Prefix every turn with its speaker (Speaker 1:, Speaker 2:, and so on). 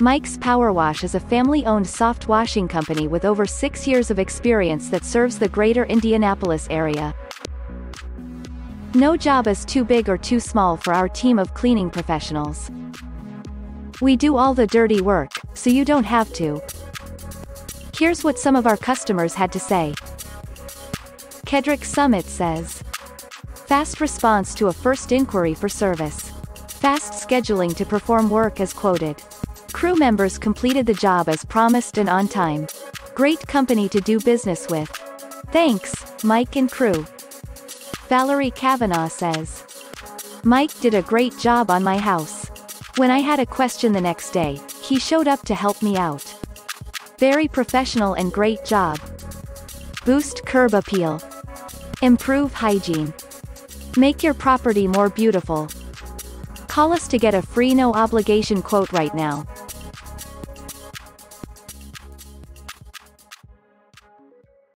Speaker 1: Mike's Power Wash is a family-owned soft washing company with over six years of experience that serves the greater Indianapolis area. No job is too big or too small for our team of cleaning professionals. We do all the dirty work, so you don't have to. Here's what some of our customers had to say. Kedrick Summitt says. Fast response to a first inquiry for service. Fast scheduling to perform work as quoted. Crew members completed the job as promised and on time. Great company to do business with. Thanks, Mike and crew. Valerie Cavanaugh says. Mike did a great job on my house. When I had a question the next day, he showed up to help me out. Very professional and great job. Boost curb appeal. Improve hygiene. Make your property more beautiful. Call us to get a free no obligation quote right now.